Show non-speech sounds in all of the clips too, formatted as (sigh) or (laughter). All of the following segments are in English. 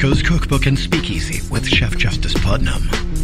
Coast Cookbook and Speakeasy with Chef Justice Putnam.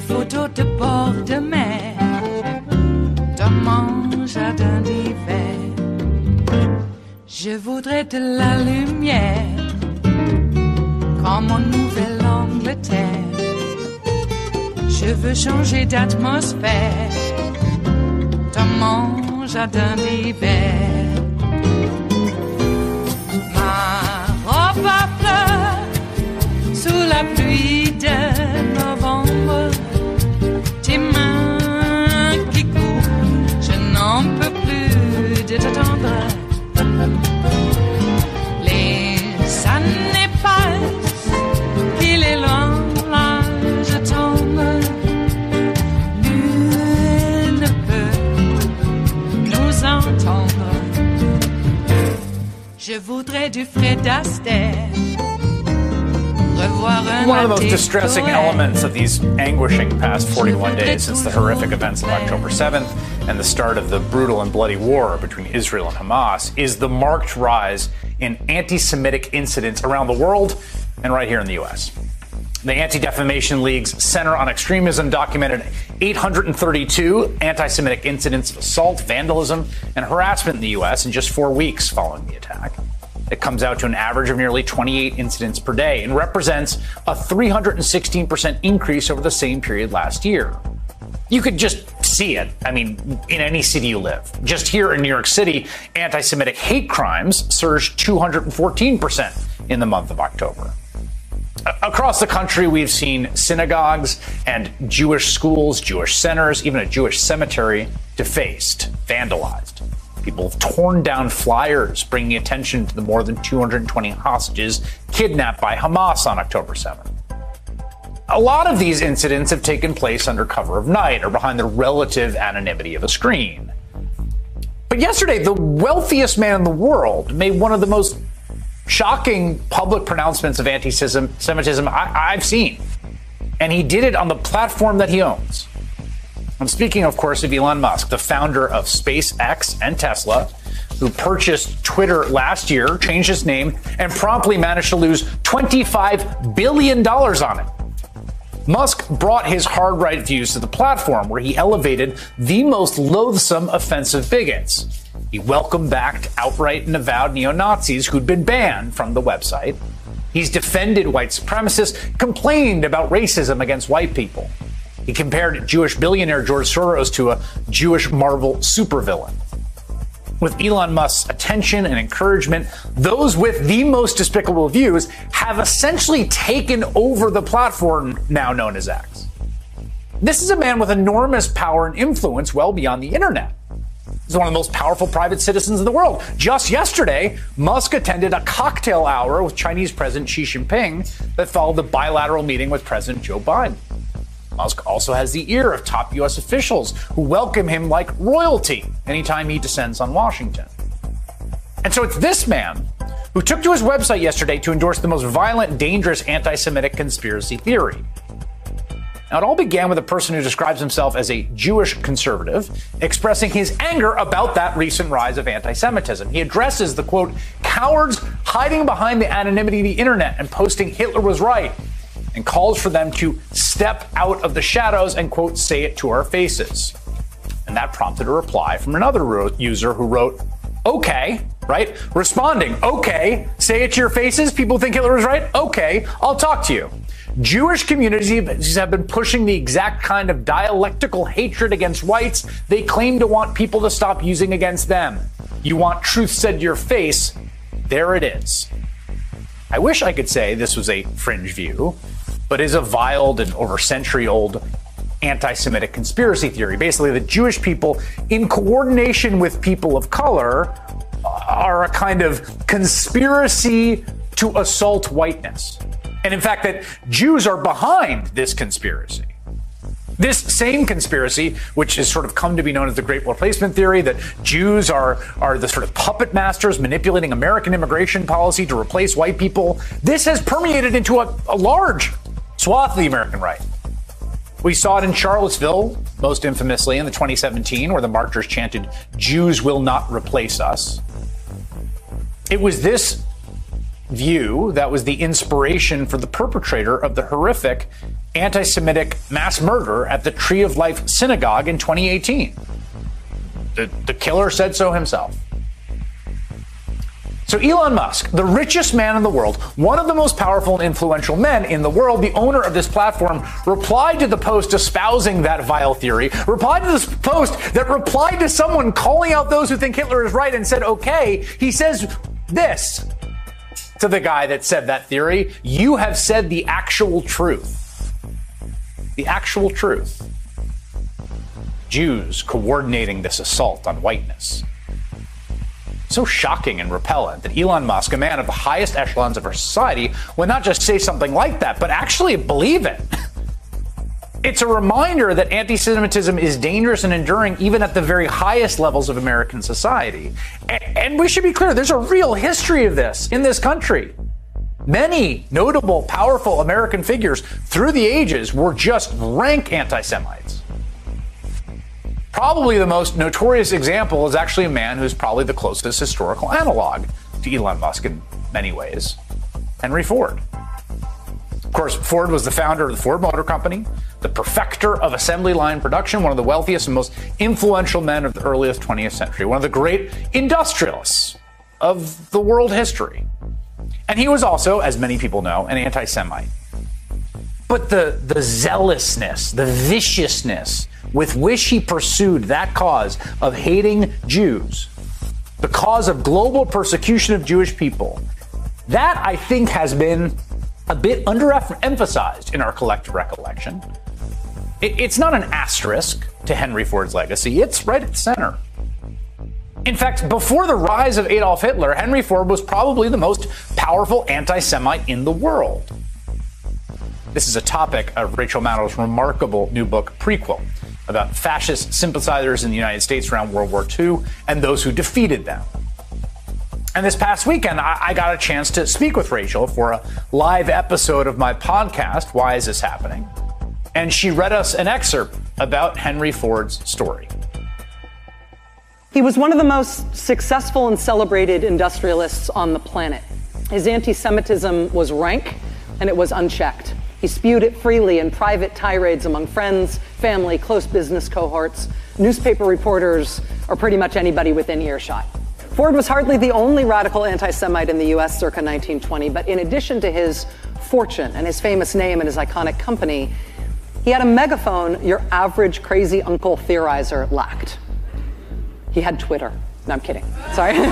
Des photos de bord de mer, dans jardin d'hiver. Je voudrais de la lumière, comme en Nouvelle-Angleterre. Je veux changer d'atmosphère, dans mon jardin d'hiver. Ma robe à fleurs sous la pluie de voudrais du Fred Astaire. One of the most distressing elements of these anguishing past 41 days since the horrific events of October 7th and the start of the brutal and bloody war between Israel and Hamas is the marked rise in anti Semitic incidents around the world and right here in the U.S. The Anti Defamation League's Center on Extremism documented 832 anti Semitic incidents of assault, vandalism, and harassment in the U.S. in just four weeks following the attack. It comes out to an average of nearly 28 incidents per day and represents a 316% increase over the same period last year. You could just see it. I mean, in any city you live. Just here in New York City, anti Semitic hate crimes surged 214% in the month of October. Across the country, we've seen synagogues and Jewish schools, Jewish centers, even a Jewish cemetery defaced, vandalized. People have torn down flyers bringing attention to the more than 220 hostages kidnapped by Hamas on October 7th. A lot of these incidents have taken place under cover of night or behind the relative anonymity of a screen. But yesterday, the wealthiest man in the world made one of the most shocking public pronouncements of anti Semitism I've seen. And he did it on the platform that he owns. I'm speaking, of course, of Elon Musk, the founder of SpaceX and Tesla, who purchased Twitter last year, changed his name, and promptly managed to lose $25 billion on it. Musk brought his hard right views to the platform, where he elevated the most loathsome offensive bigots. He welcomed back outright and avowed neo Nazis who'd been banned from the website. He's defended white supremacists, complained about racism against white people. He compared Jewish billionaire George Soros to a Jewish Marvel supervillain. With Elon Musk's attention and encouragement, those with the most despicable views have essentially taken over the platform now known as X. This is a man with enormous power and influence well beyond the internet. He's one of the most powerful private citizens in the world. Just yesterday, Musk attended a cocktail hour with Chinese President Xi Jinping that followed the bilateral meeting with President Joe Biden. Musk also has the ear of top U.S. officials who welcome him like royalty anytime he descends on Washington. And so it's this man who took to his website yesterday to endorse the most violent, dangerous anti Semitic conspiracy theory. Now, it all began with a person who describes himself as a Jewish conservative, expressing his anger about that recent rise of anti Semitism. He addresses the quote, cowards hiding behind the anonymity of the internet and posting Hitler was right, and calls for them to step out of the shadows and quote, say it to our faces. And that prompted a reply from another ro- user who wrote, okay, right? Responding, okay, say it to your faces. People think Hitler was right. Okay, I'll talk to you. Jewish communities have been pushing the exact kind of dialectical hatred against whites they claim to want people to stop using against them. You want truth said to your face? There it is. I wish I could say this was a fringe view, but is a viled and over century old anti Semitic conspiracy theory. Basically, that Jewish people, in coordination with people of color, are a kind of conspiracy to assault whiteness. And in fact, that Jews are behind this conspiracy. This same conspiracy, which has sort of come to be known as the Great Replacement Theory, that Jews are, are the sort of puppet masters manipulating American immigration policy to replace white people, this has permeated into a, a large swath of the American right. We saw it in Charlottesville, most infamously in the 2017, where the marchers chanted, Jews will not replace us. It was this view that was the inspiration for the perpetrator of the horrific anti Semitic mass murder at the Tree of Life Synagogue in 2018. The, the killer said so himself. So, Elon Musk, the richest man in the world, one of the most powerful and influential men in the world, the owner of this platform, replied to the post espousing that vile theory, replied to this post that replied to someone calling out those who think Hitler is right and said, okay. He says this to the guy that said that theory You have said the actual truth the actual truth. Jews coordinating this assault on whiteness. So shocking and repellent that Elon Musk, a man of the highest echelons of our society, would not just say something like that, but actually believe it. (laughs) It's a reminder that anti Semitism is dangerous and enduring even at the very highest levels of American society. And we should be clear there's a real history of this in this country. Many notable, powerful American figures through the ages were just rank anti Semites. Probably the most notorious example is actually a man who's probably the closest historical analog to Elon Musk in many ways Henry Ford. Of course, Ford was the founder of the Ford Motor Company, the perfecter of assembly line production, one of the wealthiest and most influential men of the earliest 20th century, one of the great industrialists of the world history. And he was also, as many people know, an anti Semite. But the, the zealousness, the viciousness with which he pursued that cause of hating Jews, the cause of global persecution of Jewish people, that I think has been a bit underemphasized in our collective recollection. It, it's not an asterisk to Henry Ford's legacy, it's right at the center. In fact, before the rise of Adolf Hitler, Henry Ford was probably the most powerful anti Semite in the world. This is a topic of Rachel Maddow's remarkable new book, Prequel, about fascist sympathizers in the United States around World War II and those who defeated them. And this past weekend, I, I got a chance to speak with Rachel for a live episode of my podcast, Why Is This Happening? And she read us an excerpt about Henry Ford's story. He was one of the most successful and celebrated industrialists on the planet. His anti Semitism was rank and it was unchecked. He spewed it freely in private tirades among friends, family, close business cohorts, newspaper reporters, or pretty much anybody within earshot. Ford was hardly the only radical anti Semite in the US circa 1920, but in addition to his fortune and his famous name and his iconic company, he had a megaphone your average crazy uncle theorizer lacked. He had Twitter. No, I'm kidding. Sorry. (laughs)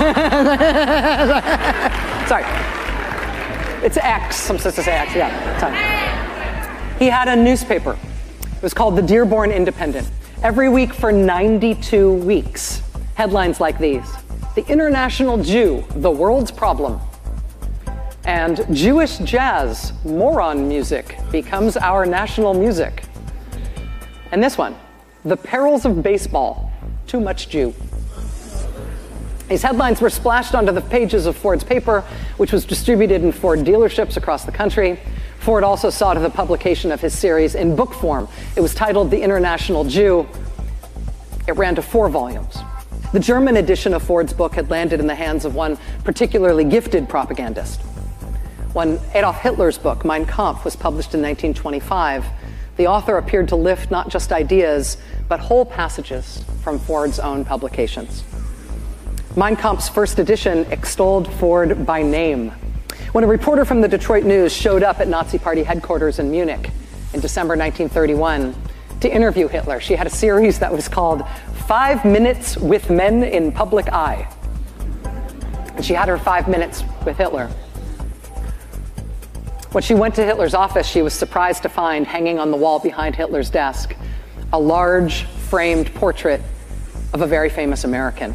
Sorry. It's X. I'm supposed to say X. Yeah. Sorry. He had a newspaper. It was called the Dearborn Independent. Every week for 92 weeks. Headlines like these The International Jew, the World's Problem. And Jewish Jazz, Moron Music, becomes our national music. And this one The Perils of Baseball, Too Much Jew. These headlines were splashed onto the pages of Ford's paper, which was distributed in Ford dealerships across the country. Ford also saw to the publication of his series in book form. It was titled The International Jew. It ran to four volumes. The German edition of Ford's book had landed in the hands of one particularly gifted propagandist. When Adolf Hitler's book, Mein Kampf, was published in 1925, the author appeared to lift not just ideas, but whole passages from Ford's own publications. Mein Kampf's first edition extolled Ford by name. When a reporter from the Detroit News showed up at Nazi Party headquarters in Munich in December 1931 to interview Hitler, she had a series that was called Five Minutes with Men in Public Eye. And she had her five minutes with Hitler. When she went to Hitler's office, she was surprised to find hanging on the wall behind Hitler's desk a large framed portrait of a very famous American.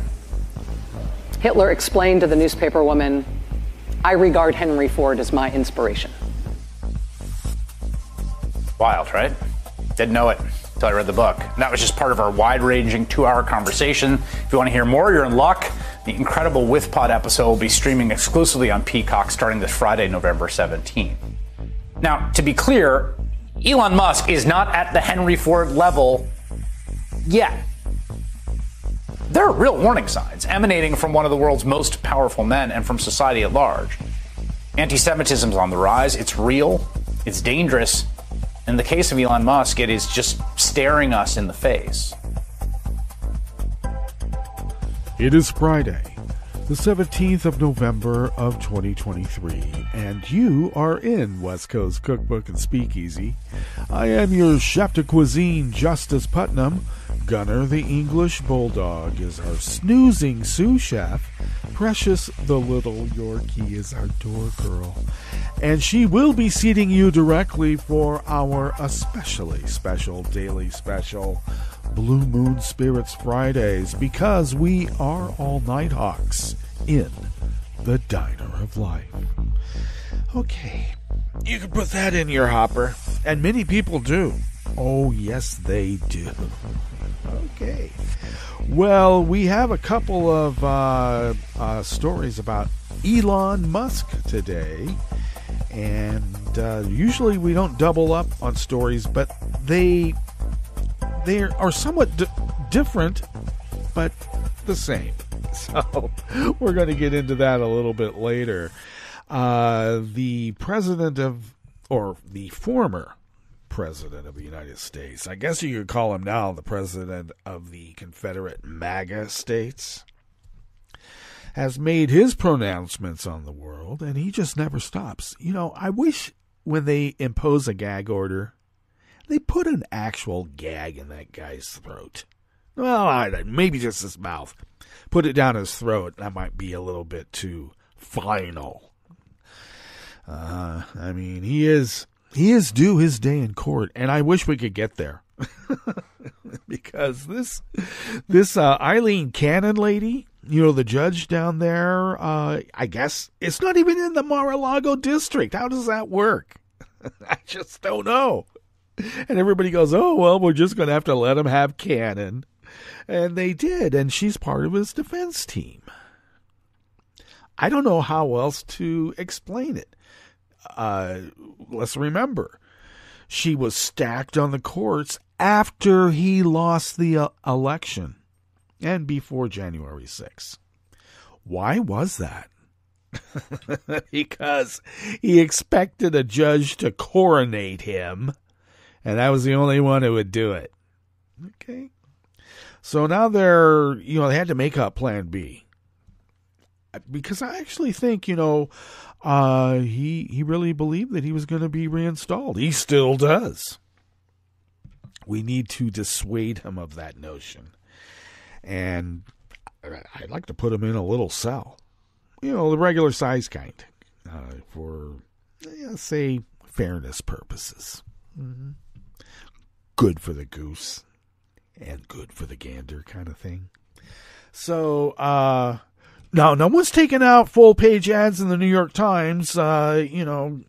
Hitler explained to the newspaper woman, I regard Henry Ford as my inspiration. Wild, right? Didn't know it until I read the book. And that was just part of our wide ranging two hour conversation. If you want to hear more, you're in luck. The incredible WithPod episode will be streaming exclusively on Peacock starting this Friday, November 17th. Now, to be clear, Elon Musk is not at the Henry Ford level yet. There are real warning signs emanating from one of the world's most powerful men and from society at large. Anti Semitism is on the rise. It's real, it's dangerous. In the case of Elon Musk, it is just staring us in the face. It is Friday, the 17th of November of 2023, and you are in West Coast Cookbook and Speakeasy. I am your chef de cuisine, Justice Putnam. Gunner, the English Bulldog, is our snoozing sous chef. Precious, the little Yorkie, is our door girl. And she will be seating you directly for our especially special daily special Blue Moon Spirits Fridays because we are all Nighthawks in the Diner of Life. Okay, you can put that in your hopper, and many people do. Oh, yes, they do. Okay. Well, we have a couple of uh, uh, stories about Elon Musk today. And uh, usually we don't double up on stories, but they they are somewhat d- different, but the same. (laughs) So we're going to get into that a little bit later. Uh, the president of, or the former president of the United States, I guess you could call him now the president of the Confederate MAGA states, has made his pronouncements on the world, and he just never stops. You know, I wish when they impose a gag order, they put an actual gag in that guy's throat. Well, I, maybe just his mouth. Put it down his throat. That might be a little bit too final. Uh, I mean, he is he is due his day in court, and I wish we could get there. (laughs) because this this uh, Aileen Cannon lady, you know, the judge down there, uh, I guess it's not even in the Mar-a-Lago district. How does that work? (laughs) I just don't know. And everybody goes, "Oh well, we're just going to have to let him have Cannon," and they did, and she's part of his defense team. I don't know how else to explain it. Uh, let's remember, she was stacked on the courts after he lost the uh, election and before January 6th. Why was that? (laughs) because he expected a judge to coronate him, and that was the only one who would do it. Okay. So now they're, you know, they had to make up plan B. Because I actually think, you know, uh, he he really believed that he was going to be reinstalled. He still does. We need to dissuade him of that notion, and I'd like to put him in a little cell, you know, the regular size kind, uh, for say fairness purposes. Mm-hmm. Good for the goose, and good for the gander, kind of thing. So, uh, now, no one's taken out full page ads in the New York Times, uh, you know,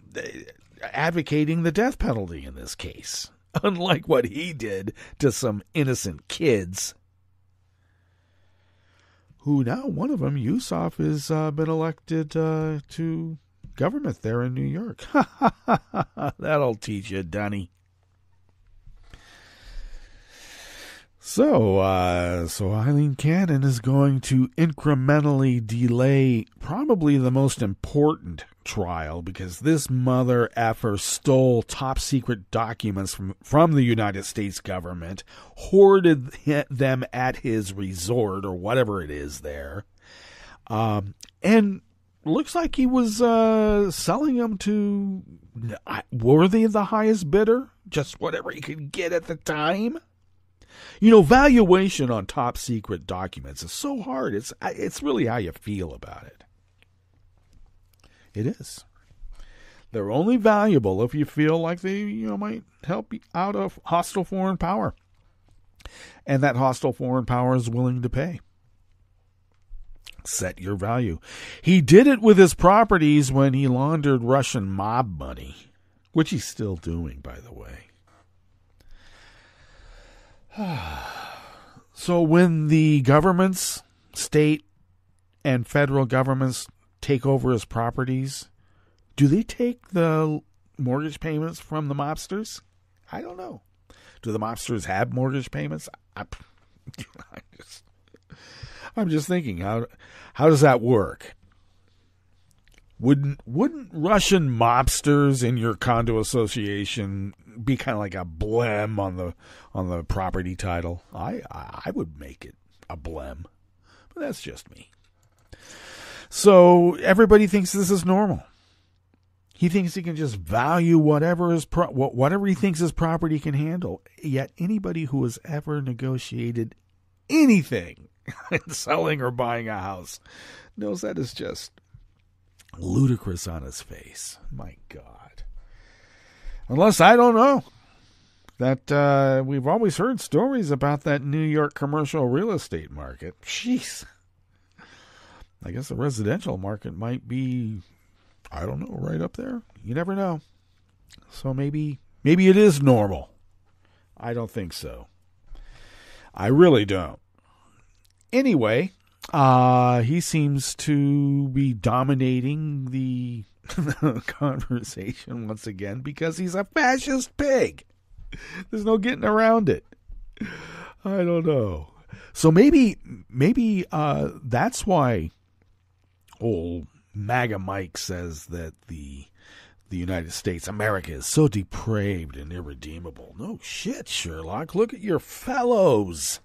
advocating the death penalty in this case, (laughs) unlike what he did to some innocent kids. Who now, one of them, Yusef, has uh, been elected uh, to government there in New York. (laughs) That'll teach you, Dunny. So, uh, so Aileen Cannon is going to incrementally delay probably the most important trial because this mother effer stole top secret documents from, from the United States government, hoarded them at his resort or whatever it is there, um, and looks like he was uh, selling them to worthy of the highest bidder, just whatever he could get at the time. You know, valuation on top secret documents is so hard. It's it's really how you feel about it. It is. They're only valuable if you feel like they, you know, might help you out of hostile foreign power. and that hostile foreign power is willing to pay. Set your value. He did it with his properties when he laundered Russian mob money, which he's still doing, by the way. (sighs) so when the governments, state and federal governments take over his properties, do they take the mortgage payments from the mobsters? I don't know. Do the mobsters have mortgage payments? I, (laughs) I just, I'm just thinking how how does that work? Wouldn't wouldn't Russian mobsters in your condo association be kind of like a blem on the on the property title? I I would make it a blem, but that's just me. So everybody thinks this is normal. He thinks he can just value whatever his pro- whatever he thinks his property can handle. Yet anybody who has ever negotiated anything (laughs) in selling or buying a house knows that is just ludicrous on his face. My God. Unless I don't know that uh, we've always heard stories about that New York commercial real estate market. Jeez. I guess the residential market might be, I don't know, right up there. You never know. So maybe, maybe it is normal. I don't think so. I really don't. Anyway, uh, he seems to be dominating (laughs) the conversation once again because he's a fascist pig. There's no getting around it. I don't know. So maybe, maybe uh, that's why old MAGA Mike says that the the United States, America, is so depraved and irredeemable. No shit, Sherlock. Look at your fellows.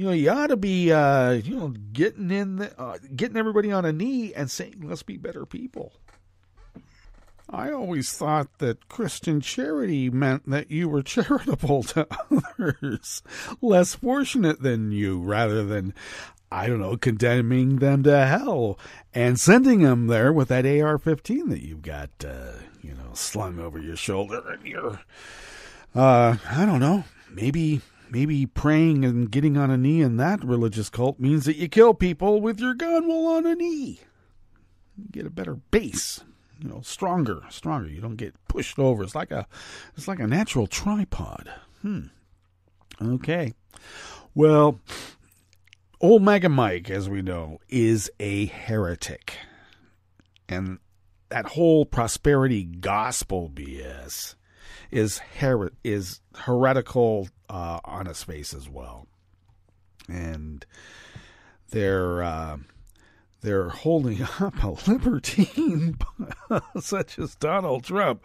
You know, you ought to be, uh, you know, getting in, the, uh, getting everybody on a knee and saying, "Let's be better people." I always thought that Christian charity meant that you were (laughs) charitable to others less fortunate than you, rather than I don't know, condemning them to hell and sending them there with that AR-15 that you've got, uh, you know, slung over your shoulder and you're, uh, I don't know, maybe, maybe praying and getting on a knee in that religious cult means that you kill people with your gun while on a knee. You get a better base, you know, stronger, stronger. You don't get pushed over. It's like a, it's like a natural tripod. Hmm. Okay. Well, Old MAGA Mike, as we know, is a heretic. And that whole prosperity gospel BS is her- is heretical uh, on his face as well. And they're uh, they're holding (laughs) up a libertine (laughs) such as Donald Trump.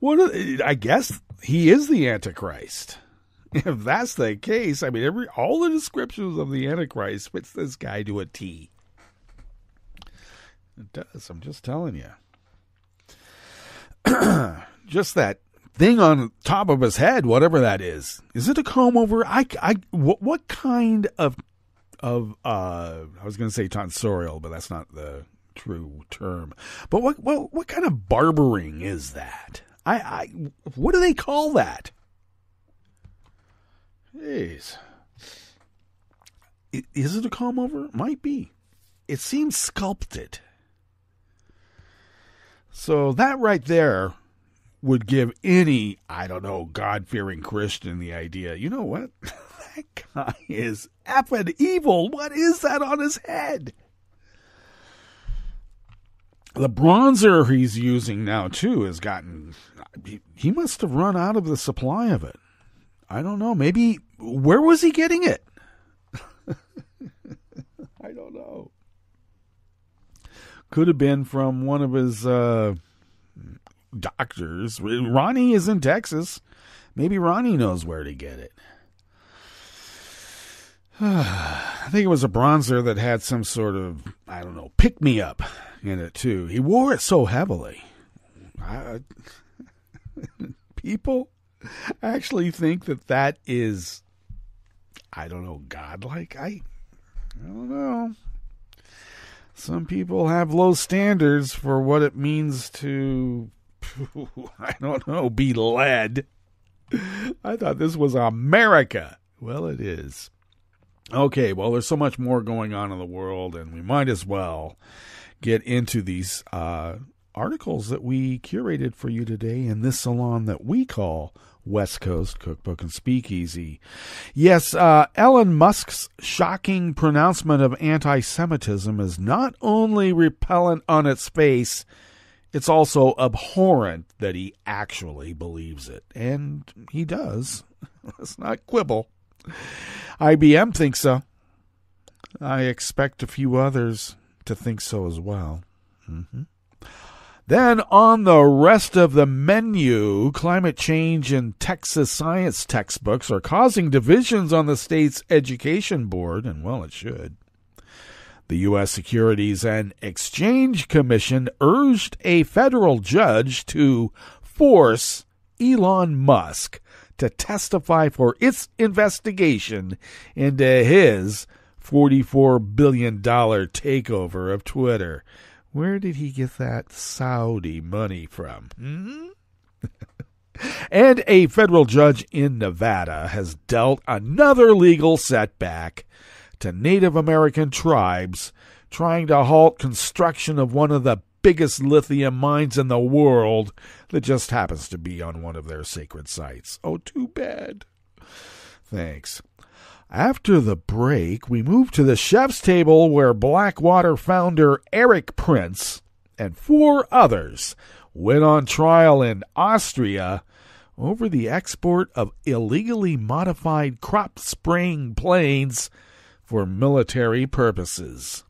What are, I guess he is the Antichrist. (laughs) if that's the case, I mean, every all the descriptions of the Antichrist fits this guy to a T. It does. I'm just telling you. (clears throat) just that thing on top of his head, whatever that is. Is it a comb over? I, I, what, what kind of, of, uh, I was going to say tonsorial, but that's not the true term. But what, what, what kind of barbering is that? I, I, what do they call that? Jeez. Is it a comb over? Might be. It seems sculpted. So that right there would give any, I don't know, God fearing Christian the idea, you know what? (laughs) that guy is effing evil. What is that on his head? The bronzer he's using now, too, has gotten. He must have run out of the supply of it. I don't know. Maybe where was he getting it? (laughs) I don't know. Could have been from one of his uh, doctors. Ronny is in Texas. Maybe Ronny knows where to get it. (sighs) I think it was a bronzer that had some sort of, I don't know, pick me up in it too. He wore it so heavily. I, (laughs) people actually think that that is, I don't know, godlike. I, I don't know. Some people have low standards for what it means to, (laughs) I don't know, be led. I thought this was America. Well, it is. Okay, well, there's so much more going on in the world, and we might as well get into these uh, articles that we curated for you today in this salon that we call West Coast Cookbook and Speakeasy. Yes, uh, Elon Musk's shocking pronouncement of anti Semitism is not only repellent on its face, it's also abhorrent that he actually believes it. And he does. (laughs) Let's not quibble. IBM thinks so. I expect a few others to think so as well. Mm-hmm. Then on the rest of the menu, climate change and Texas science textbooks are causing divisions on the state's education board, and well, it should. The U.S. Securities and Exchange Commission urged a federal judge to force Elon Musk to testify for its investigation into his $44 billion takeover of Twitter. Where did he get that Saudi money from? Hmm? (laughs) and a federal judge in Nevada has dealt another legal setback to Native American tribes trying to halt construction of one of the biggest lithium mines in the world that just happens to be on one of their sacred sites. Oh, too bad. Thanks. After the break, we move to the chef's table where Blackwater founder Erik Prince and four others went on trial in Austria over the export of illegally modified crop spraying planes for military purposes.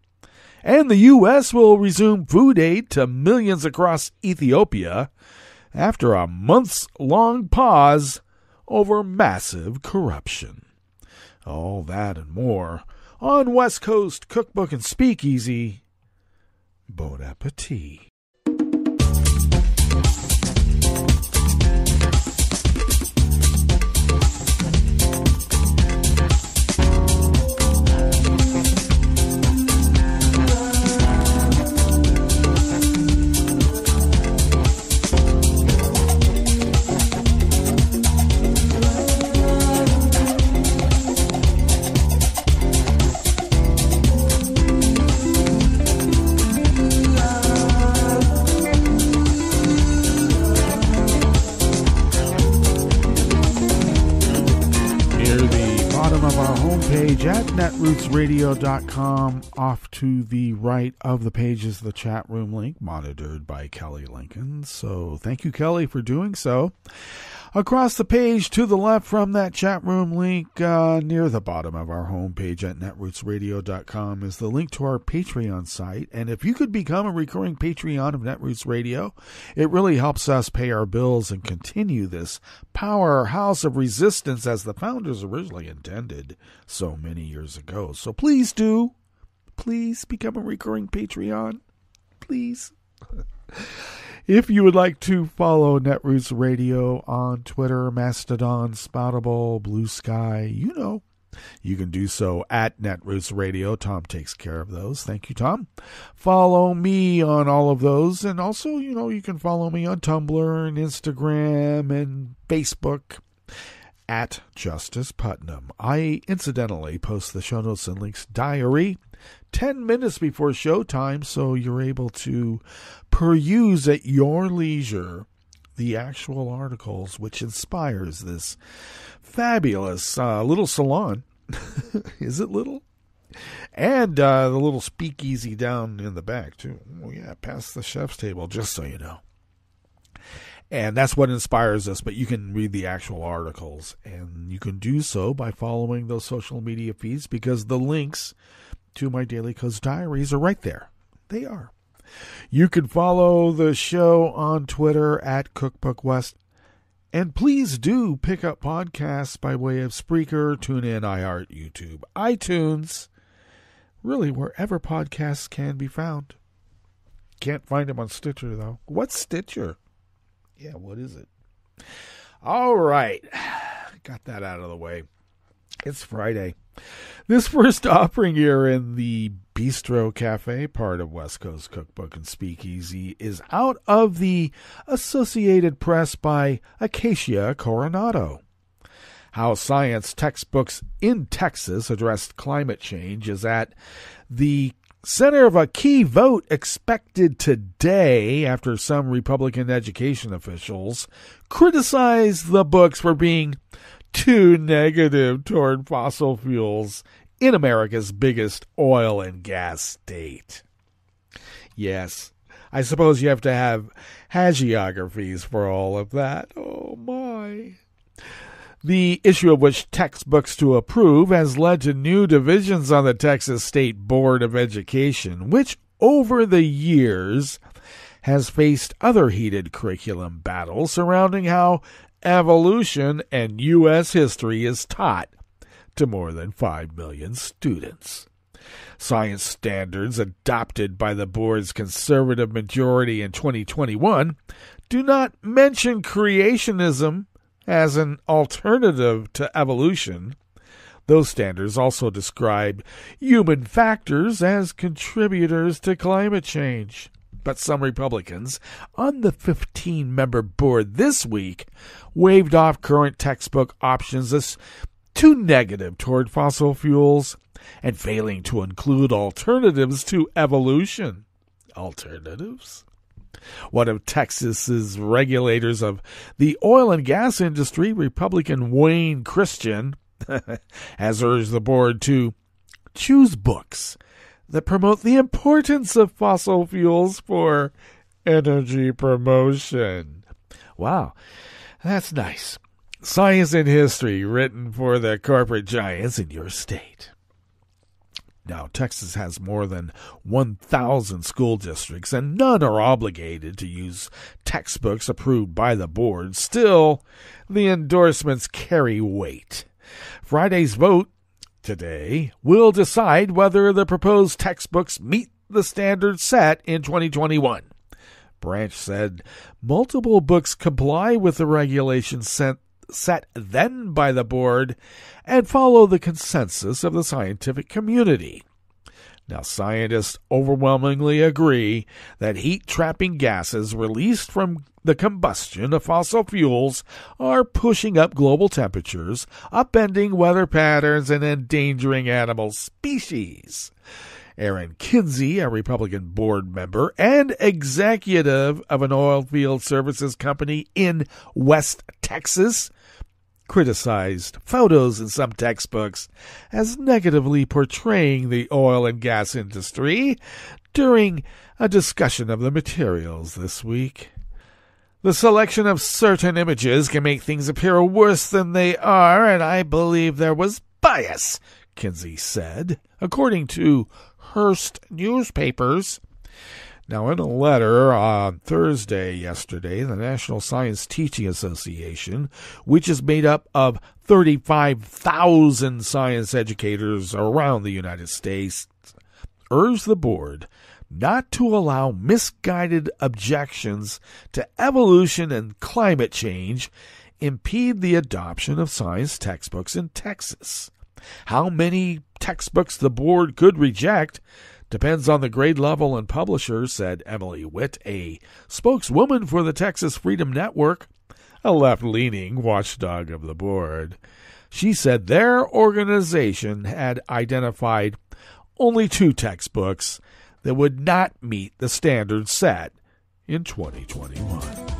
And the U.S. will resume food aid to millions across Ethiopia after a months long pause over massive corruption. All that and more on West Coast Cookbook and Speakeasy. Bon appetit. netrootsradio.com. Off to the right of the page is the chat room link, monitored by Kelly Lincoln. So thank you, Kelly, for doing so. Across the page to the left from that chat room link, uh, near the bottom of our homepage at netrootsradio.com, is the link to our Patreon site. And if you could become a recurring Patreon of Netroots Radio, it really helps us pay our bills and continue this powerhouse of resistance as the founders originally intended so many years ago. So please do, please become a recurring Patreon. Please. (laughs) If you would like to follow Netroots Radio on Twitter, Mastodon, Spoutible, Blue Sky, you know, you can do so at Netroots Radio. Tom takes care of those. Thank you, Tom. Follow me on all of those. And also, you know, you can follow me on Tumblr and Instagram and Facebook at Justice Putnam. I incidentally post the show notes and links diary 10 minutes before showtime so you're able to peruse at your leisure the actual articles which inspires this fabulous uh, little salon. (laughs) Is it little? And uh, the little speakeasy down in the back, too. Oh, yeah, past the chef's table, just so you know. And that's what inspires us. But you can read the actual articles, and you can do so by following those social media feeds because the links to my Daily Kos diaries are right there. They are. You can follow the show on Twitter at Cookbook West. And please do pick up podcasts by way of Spreaker, TuneIn, iHeart, YouTube, iTunes, really wherever podcasts can be found. Can't find them on Stitcher, though. What's Stitcher? Yeah, what is it? All right. (sighs) Got that out of the way. It's Friday. This first (laughs) offering here in the Bistro Cafe part of West Coast Cookbook and Speakeasy is out of the Associated Press by Acacia Coronado. how science textbooks in Texas addressed climate change is at the center of a key vote expected today after some Republican education officials criticized the books for being too negative toward fossil fuels in America's biggest oil and gas state. Yes, I suppose you have to have hagiographies for all of that. Oh my. The issue of which textbooks to approve has led to new divisions on the Texas State Board of Education, which over the years has faced other heated curriculum battles surrounding how evolution and U.S. history is taught to more than 5 million students. Science standards adopted by the board's conservative majority in 2021 do not mention creationism as an alternative to evolution. Those standards also describe human factors as contributors to climate change. But some Republicans on the 15 member board this week waved off current textbook options as too negative toward fossil fuels and failing to include alternatives to evolution. Alternatives? One of Texas's regulators of the oil and gas industry, Republican Wayne Christian, (laughs) has urged the board to choose books that promote the importance of fossil fuels for energy promotion. Wow, that's nice. Science and history written for the corporate giants in your state. Now, Texas has more than 1,000 school districts, and none are obligated to use textbooks approved by the board. Still, the endorsements carry weight. Friday's vote today will decide whether the proposed textbooks meet the standards set in 2021. Branch said multiple books comply with the regulations set set then by the board and follow the consensus of the scientific community. Now, scientists overwhelmingly agree that heat trapping gases released from the combustion of fossil fuels are pushing up global temperatures, upending weather patterns, and endangering animal species. Aaron Kinsey, a Republican board member and executive of an oilfield services company in West Texas, criticized photos in some textbooks as negatively portraying the oil and gas industry during a discussion of the materials this week. The selection of certain images can make things appear worse than they are, and I believe there was bias, Kinsey said, according to Hearst newspapers. Now, in a letter on Thursday yesterday, the National Science Teaching Association, which is made up of 35,000 science educators around the United States, urged the board not to allow misguided objections to evolution and climate change impede the adoption of science textbooks in Texas. How many textbooks the board could reject Depends on the grade level and publisher, said Emily Witt, a spokeswoman for the Texas Freedom Network, a left leaning watchdog of the board. She said their organization had identified only two textbooks that would not meet the standards set in 2021.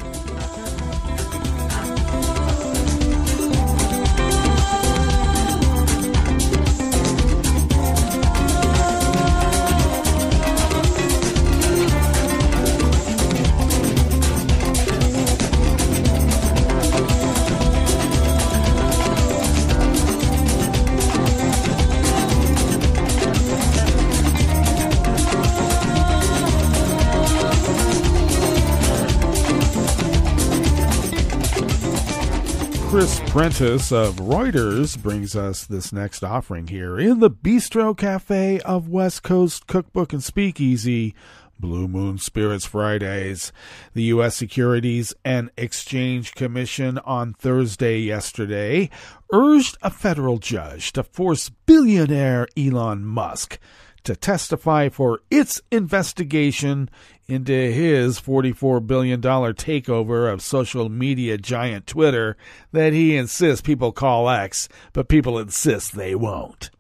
Chris Prentice of Reuters brings us this next offering here in the Bistro Cafe of West Coast Cookbook and Speakeasy. Blue Moon Spirits Fridays. The U.S. Securities and Exchange Commission on Thursday yesterday urged a federal judge to force billionaire Elon Musk to testify for its investigation into his $44 billion takeover of social media giant Twitter that he insists people call X, but people insist they won't.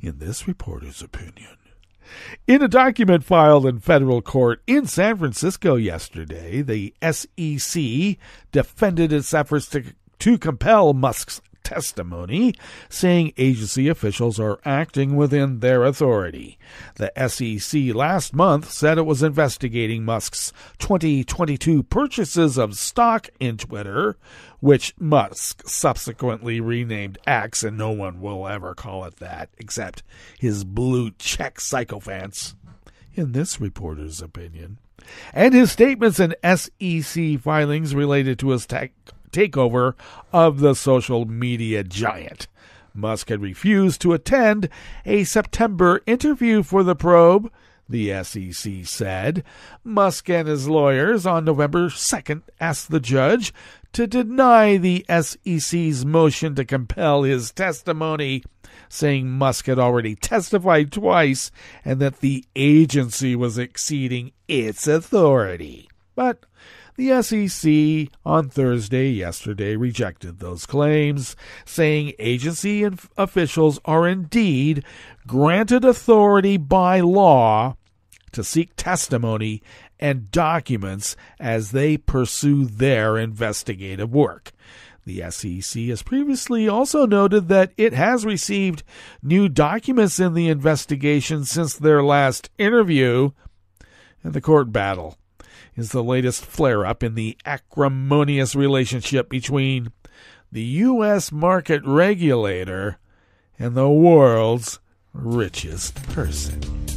In this reporter's opinion, in a document filed in federal court in San Francisco yesterday, the SEC defended its efforts to, to compel Musk's testimony, saying agency officials are acting within their authority. The SEC last month said it was investigating Musk's 2022 purchases of stock in Twitter, which Musk subsequently renamed X, and no one will ever call it that except his blue check sycophants, in this reporter's opinion. And his statements and SEC filings related to his tech takeover of the social media giant. Musk had refused to attend a September interview for the probe, the SEC said. Musk and his lawyers on November 2nd asked the judge to deny the SEC's motion to compel his testimony, saying Musk had already testified twice and that the agency was exceeding its authority. But the SEC on Thursday, yesterday, rejected those claims, saying agency officials are indeed granted authority by law to seek testimony and documents as they pursue their investigative work. The SEC has previously also noted that it has received new documents in the investigation since their last interview in the court battle is the latest flare up in the acrimonious relationship between the U.S. market regulator and the world's richest person.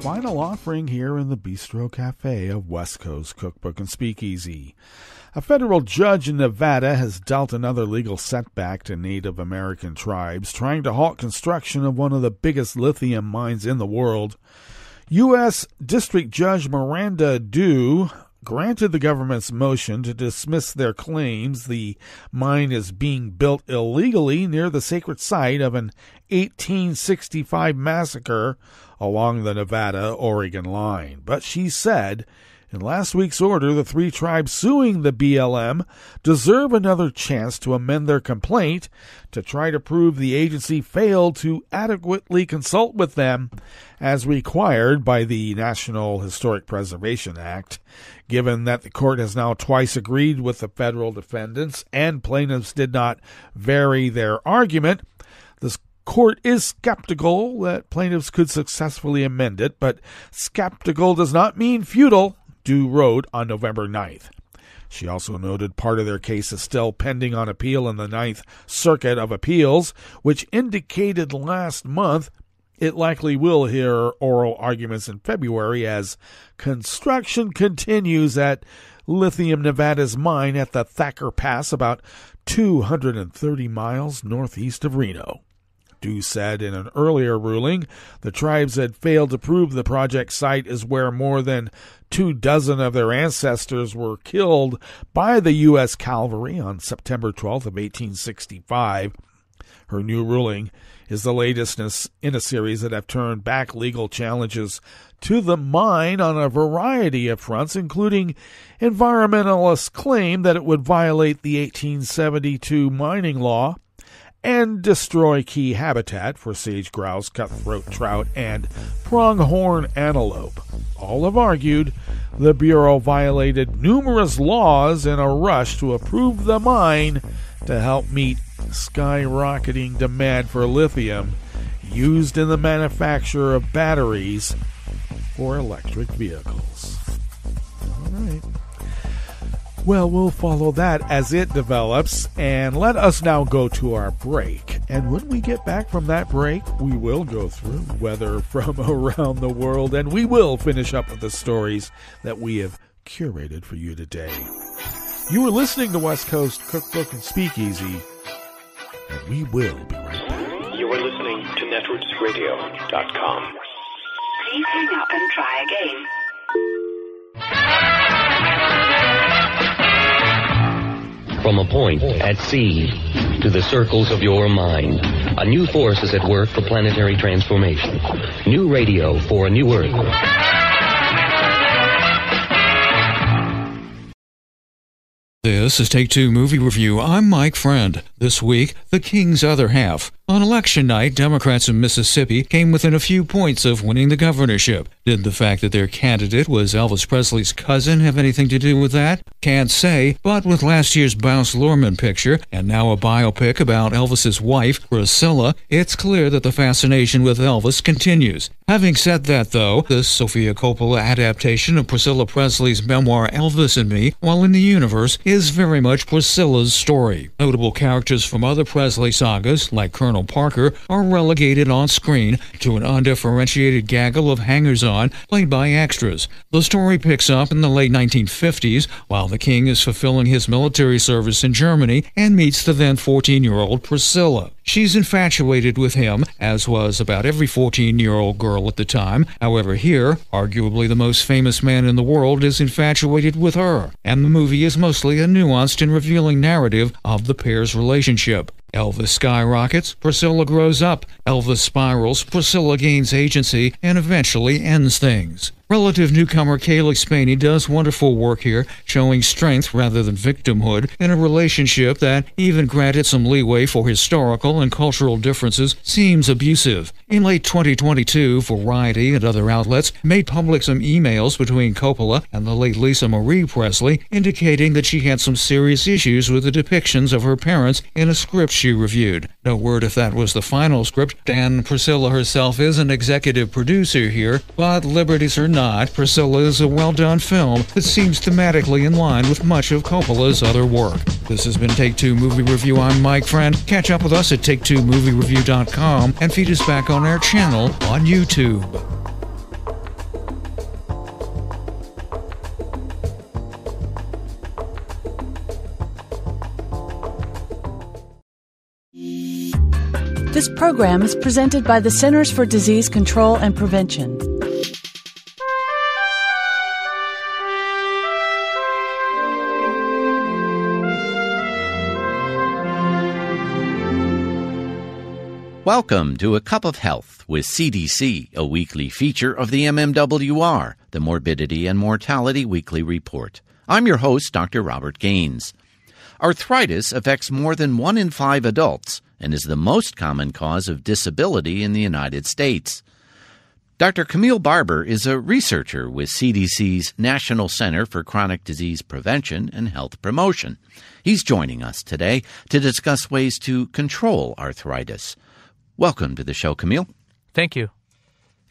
Final offering here in the Bistro Cafe of West Coast Cookbook and Speakeasy. A federal judge in Nevada has dealt another legal setback to Native American tribes trying to halt construction of one of the biggest lithium mines in the world. U.S. District Judge Miranda Du granted the government's motion to dismiss their claims the mine is being built illegally near the sacred site of an 1865 massacre along the Nevada Oregon line. But she said in last week's order, the three tribes suing the BLM deserve another chance to amend their complaint to try to prove the agency failed to adequately consult with them as required by the National Historic Preservation Act. Given that the court has now twice agreed with the federal defendants and plaintiffs did not vary their argument, the court is skeptical that plaintiffs could successfully amend it, but skeptical does not mean futile, Du wrote on November 9th. She also noted part of their case is still pending on appeal in the Ninth Circuit of Appeals, which indicated last month it likely will hear oral arguments in February as construction continues at Lithium Nevada's mine at the Thacker Pass, about 230 miles northeast of Reno. Du said in an earlier ruling the tribes had failed to prove the project site is where more than two dozen of their ancestors were killed by the U.S. cavalry on September 12th of 1865. Her new ruling is the latest in a series that have turned back legal challenges to the mine on a variety of fronts, including environmentalists' claim that it would violate the 1872 mining law and destroy key habitat for sage grouse, cutthroat trout, and pronghorn antelope. All have argued the Bureau violated numerous laws in a rush to approve the mine to help meet skyrocketing demand for lithium used in the manufacture of batteries for electric vehicles. All right. Well, we'll follow that as it develops, and let us now go to our break. And when we get back from that break, we will go through weather (laughs) from around the world, and we will finish up with the stories that we have curated for you today. You are listening to West Coast Cookbook and Speakeasy, and we will be right back. You are listening to netrootsradio.com. Please hang up and try again. From a point at sea to the circles of your mind, a new force is at work for planetary transformation. New radio for a new Earth. This is Take Two Movie Review. I'm Mike Friend. This week, The King's Other Half. On election night, Democrats in Mississippi came within a few points of winning the governorship. Did the fact that their candidate was Elvis Presley's cousin have anything to do with that? Can't say, but with last year's Baz Luhrmann picture, and now a biopic about Elvis's wife, Priscilla, it's clear that the fascination with Elvis continues. Having said that, though, the Sofia Coppola adaptation of Priscilla Presley's memoir Elvis and Me, while in the universe, is very much Priscilla's story. Notable characters from other Presley sagas, like Colonel Parker, are relegated on screen to an undifferentiated gaggle of hangers on played by extras. The story picks up in the late 1950s while the king is fulfilling his military service in Germany and meets the then 14 year old Priscilla. She's infatuated with him, as was about every 14 year old girl at the time. However, here, arguably the most famous man in the world is infatuated with her, and the movie is mostly a nuanced and revealing narrative of the pair's relationship. Elvis skyrockets, Priscilla grows up. Elvis spirals, Priscilla gains agency, and eventually ends things. Relative newcomer Cailee Spaeny does wonderful work here, showing strength rather than victimhood in a relationship that, even granted some leeway for historical and cultural differences, seems abusive. In late 2022, Variety and other outlets made public some emails between Coppola and the late Lisa Marie Presley, indicating that she had some serious issues with the depictions of her parents in a script she reviewed. No word if that was the final script, and Priscilla herself is an executive producer here, but liberties are not not, Priscilla is a well done film that seems thematically in line with much of Coppola's other work. This has been Take Two Movie Review. I'm Mike Friend. Catch up with us at Take2MovieReview.com and feed us back on our channel on YouTube. This program is presented by the Centers for Disease Control and Prevention. Welcome to A Cup of Health with CDC, a weekly feature of the MMWR, the Morbidity and Mortality Weekly Report. I'm your host, Dr. Robert Gaynes. Arthritis affects more than one in five adults and is the most common cause of disability in the United States. Dr. Kamil Barbour is a researcher with CDC's National Center for Chronic Disease Prevention and Health Promotion. He's joining us today to discuss ways to control arthritis. Welcome to the show, Kamil. Thank you.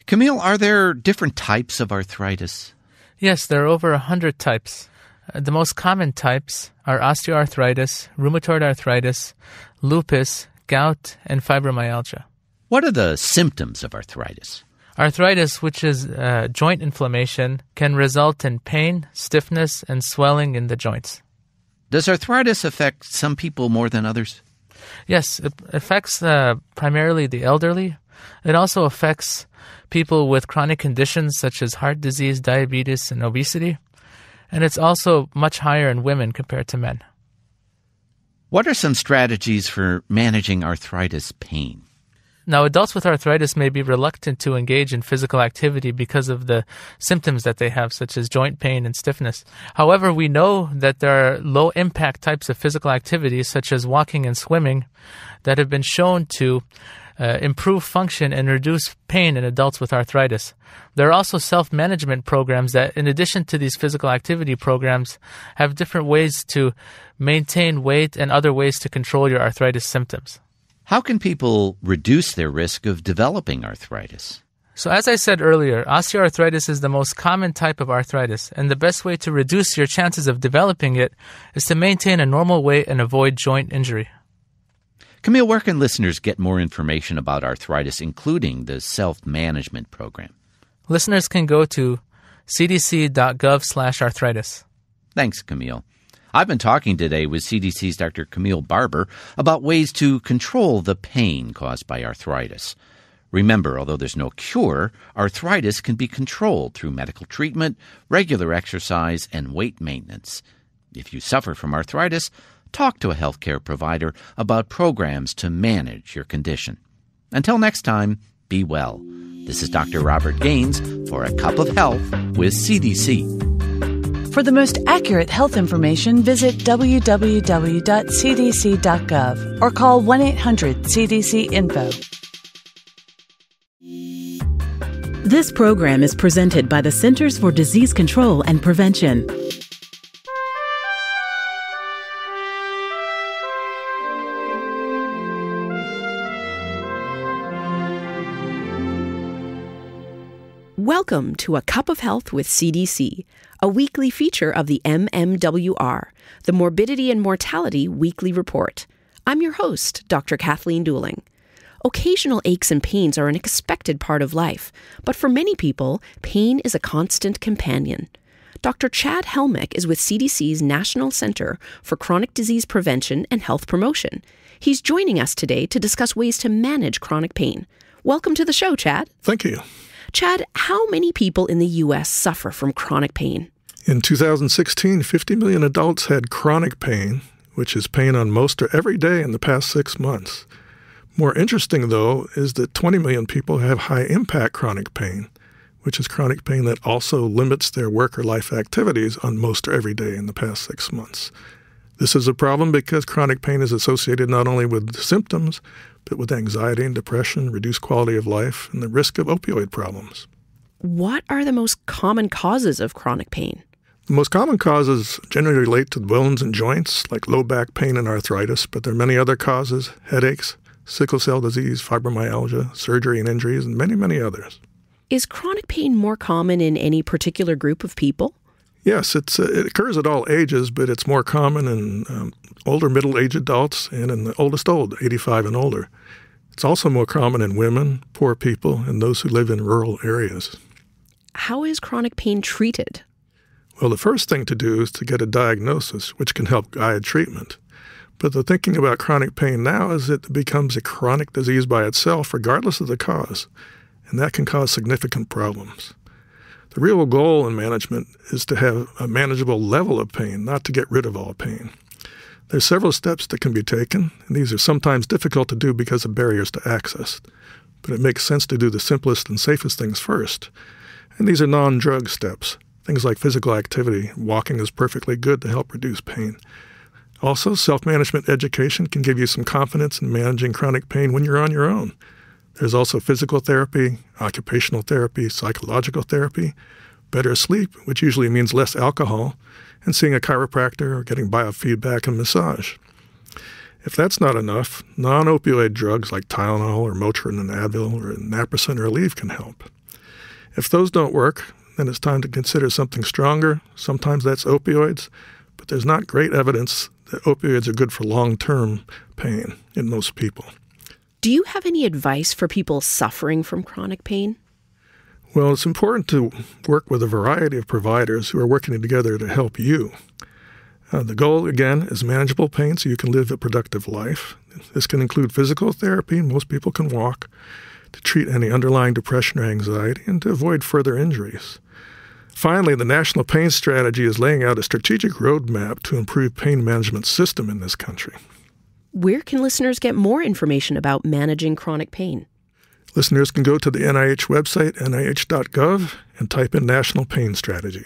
Kamil, are there different types of arthritis? Yes, there are over a hundred types. Uh, the most common types are osteoarthritis, rheumatoid arthritis, lupus, gout, and fibromyalgia. What are the symptoms of arthritis? Arthritis, which is uh, joint inflammation, can result in pain, stiffness, and swelling in the joints. Does arthritis affect some people more than others? Yes, it affects uh, primarily the elderly. It also affects people with chronic conditions such as heart disease, diabetes, and obesity. And it's also much higher in women compared to men. What are some strategies for managing arthritis pain? Now, adults with arthritis may be reluctant to engage in physical activity because of the symptoms that they have, such as joint pain and stiffness. However, we know that there are low impact types of physical activities, such as walking and swimming, that have been shown to uh, improve function and reduce pain in adults with arthritis. There are also self management programs that, in addition to these physical activity programs, have different ways to maintain weight and other ways to control your arthritis symptoms. How can people reduce their risk of developing arthritis? So, as I said earlier, osteoarthritis is the most common type of arthritis, and the best way to reduce your chances of developing it is to maintain a normal weight and avoid joint injury. Kamil, where can listeners get more information about arthritis, including the self management program? Listeners can go to cdc.gov slash arthritis. Thanks, Kamil. I've been talking today with CDC's Dr. Kamil Barbour about ways to control the pain caused by arthritis. Remember, although there's no cure, arthritis can be controlled through medical treatment, regular exercise, and weight maintenance. If you suffer from arthritis, talk to a healthcare provider about programs to manage your condition. Until next time, be well. This is Dr. Robert Gaynes for A Cup of Health with CDC. For the most accurate health information, visit www.cdc.gov or call 1 800 CDC Info. This program is presented by the Centers for Disease Control and Prevention. Welcome to A Cup of Health with CDC, a weekly feature of the MMWR, the Morbidity and Mortality Weekly Report. I'm your host, Dr. Kathleen Dooling. Occasional aches and pains are an expected part of life, but for many people, pain is a constant companion. Dr. Chad Helmick is with CDC's National Center for Chronic Disease Prevention and Health Promotion. He's joining us today to discuss ways to manage chronic pain. Welcome to the show, Chad. Thank you. Chad, how many people in the U.S. suffer from chronic pain? In 2016, 50 million adults had chronic pain, which is pain on most or every day in the past six months. More interesting, though, is that 20 million people have high impact chronic pain, which is chronic pain that also limits their work or life activities on most or every day in the past six months. This is a problem because chronic pain is associated not only with symptoms, but with anxiety and depression, reduced quality of life, and the risk of opioid problems. What are the most common causes of chronic pain? The most common causes generally relate to the bones and joints, like low back pain and arthritis, but there are many other causes headaches, sickle cell disease, fibromyalgia, surgery and injuries, and many, many others. Is chronic pain more common in any particular group of people? Yes, it's, uh, it occurs at all ages, but it's more common in um, older middle aged adults and in the oldest old, 85 and older. It's also more common in women, poor people, and those who live in rural areas. How is chronic pain treated? Well, the first thing to do is to get a diagnosis, which can help guide treatment. But the thinking about chronic pain now is that it becomes a chronic disease by itself, regardless of the cause, and that can cause significant problems. The real goal in management is to have a manageable level of pain, not to get rid of all pain. There's several steps that can be taken, and these are sometimes difficult to do because of barriers to access. But it makes sense to do the simplest and safest things first. And these are non drug steps. Things like physical activity, walking is perfectly good to help reduce pain. Also, self management education can give you some confidence in managing chronic pain when you're on your own. There's also physical therapy, occupational therapy, psychological therapy, better sleep, which usually means less alcohol, and seeing a chiropractor or getting biofeedback and massage. If that's not enough, non opioid drugs like Tylenol or Motrin and Advil or Naprosyn or Aleve can help. If those don't work, then it's time to consider something stronger. Sometimes that's opioids, but there's not great evidence that opioids are good for long term pain in most people. Do you have any advice for people suffering from chronic pain? Well, it's important to work with a variety of providers who are working together to help you. Uh, the goal, again, is manageable pain so you can live a productive life. This can include physical therapy, most people can walk, to treat any underlying depression or anxiety, and to avoid further injuries. Finally, the National Pain Strategy is laying out a strategic roadmap to improve pain management system in this country. Where can listeners get more information about managing chronic pain? Listeners can go to the NIH website, nih.gov, and type in National Pain Strategy.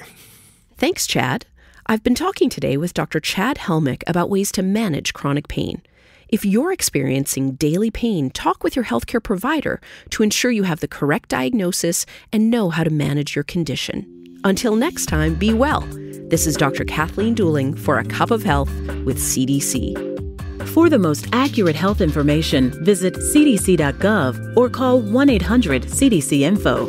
Thanks, Chad. I've been talking today with Dr. Chad Helmick about ways to manage chronic pain. If you're experiencing daily pain, talk with your healthcare provider to ensure you have the correct diagnosis and know how to manage your condition. Until next time, be well. This is Dr. Kathleen Dooling for A Cup of Health with CDC. For the most accurate health information, visit cdc.gov or call 1 800 CDC Info.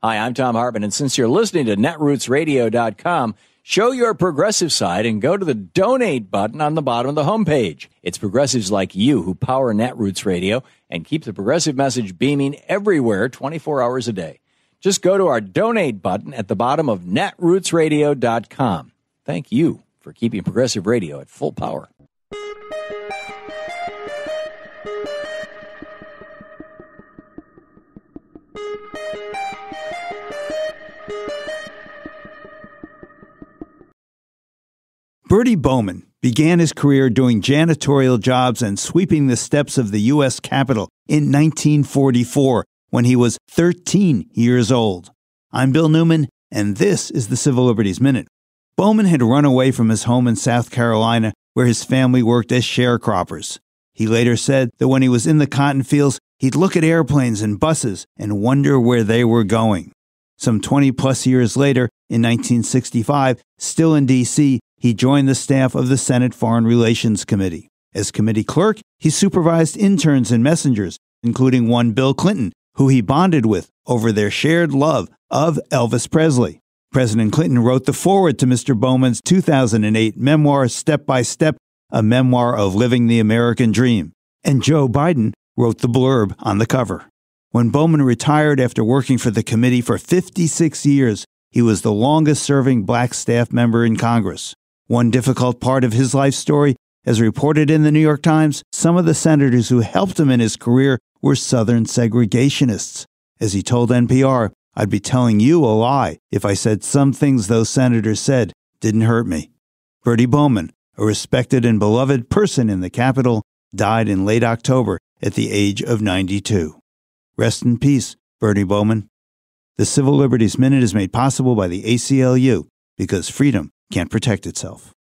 Hi, I'm Thom Hartmann, and since you're listening to netrootsradio.com, show your progressive side and go to the donate button on the bottom of the homepage. It's progressives like you who power Netroots Radio and keep the progressive message beaming everywhere 24 hours a day. Just go to our donate button at the bottom of netrootsradio.com. Thank you for keeping progressive radio at full power. Bertie Bowman began his career doing janitorial jobs and sweeping the steps of the U.S. Capitol in 1944 when he was 13 years old. I'm Bill Newman, and this is the Civil Liberties Minute. Bowman had run away from his home in South Carolina, where his family worked as sharecroppers. He later said that when he was in the cotton fields, he'd look at airplanes and buses and wonder where they were going. Some 20 plus years later, in 1965, still in D.C., he joined the staff of the Senate Foreign Relations Committee. As committee clerk, he supervised interns and messengers, including one Bill Clinton, who he bonded with over their shared love of Elvis Presley. President Clinton wrote the foreword to Mr. Bowman's 2008 memoir, Step by Step, a memoir of living the American dream. And Joe Biden wrote the blurb on the cover. When Bowman retired after working for the committee for 56 years, he was the longest serving black staff member in Congress. One difficult part of his life story, as reported in the New York Times, some of the senators who helped him in his career were Southern segregationists. As he told NPR, I'd be telling you a lie if I said some things those senators said didn't hurt me. Bertie Bowman, a respected and beloved person in the Capitol, died in late October at the age of 92. Rest in peace, Bertie Bowman. The Civil Liberties Minute is made possible by the ACLU because freedom can't protect itself.